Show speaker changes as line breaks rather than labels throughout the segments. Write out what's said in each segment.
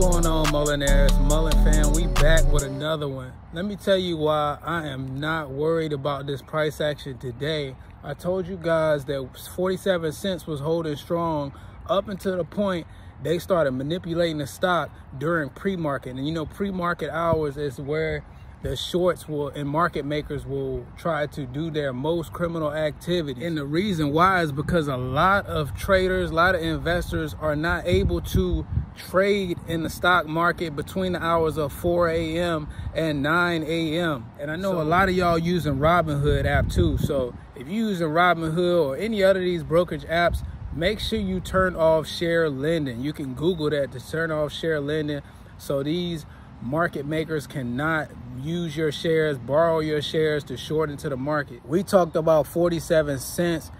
Mullinaires? Mullen fan, we back with another one. Let me tell you why I am not worried about this price action today. I told you guys that 47 cents was holding strong up until the point they started manipulating the stock during pre-market. And you know, pre-market hours is where the shorts will and market makers will try to do their most criminal activity. And the reason why is because a lot of traders, a lot of investors are not able to trade in the stock market between the hours of 4 a.m. and 9 a.m. And I know so, a lot of y'all using Robinhood app too. So if you're using Robinhood or any other of these brokerage apps, make sure you turn off share lending. You can Google that to turn off share lending. So these market makers cannot use your shares, borrow your shares to short into the market. We talked about 47 cents.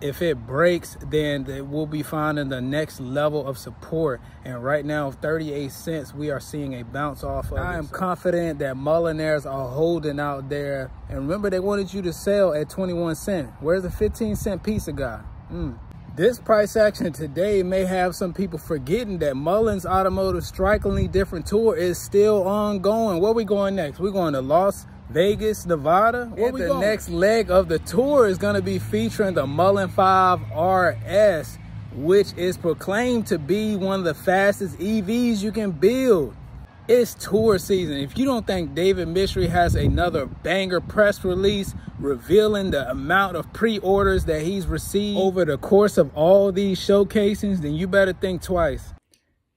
If it breaks, then it will be finding the next level of support. And right now, 38 cents, we are seeing a bounce off of I am confident that Mullinaires are holding out there. And remember, they wanted you to sell at 21 cents. Where's the 15 cent pizza guy? Mm. This price action today may have some people forgetting that Mullen's Automotive Strikingly Different Tour is still ongoing. Where we going next? We're going to Las Vegas, Nevada. Where and the going? next leg of the tour is going to be featuring the Mullen 5 RS, which is proclaimed to be one of the fastest EVs you can build. It's tour season. If you don't think David Michery has another banger press release revealing the amount of pre-orders that he's received over the course of all these showcasings, then you better think twice.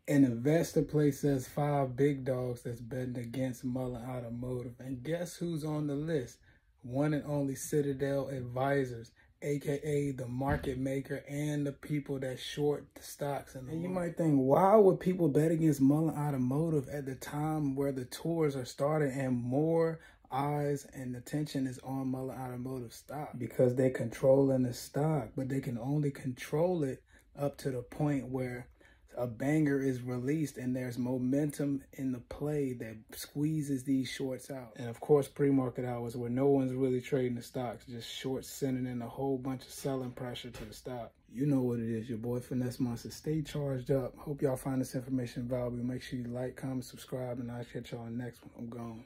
An investor places five big dogs that's betting against Mullen Automotive. And guess who's on the list? One and only Citadel Advisors aka the market maker and the people that short the stocks. And, and you might think, why would people bet against Mullen Automotive at the time where the tours are starting and more eyes and attention is on Mullen Automotive stock? Because they control in the stock, but they can only control it up to the point where a banger is released and there's momentum in the play that squeezes these shorts out. And of course, pre-market hours where no one's really trading the stocks, just shorts sending in a whole bunch of selling pressure to the stock. You know what it is, your boy Finesse Monster. Stay charged up. Hope y'all find this information valuable. Make sure you like, comment, subscribe, and I'll catch y'all next one. I'm gone.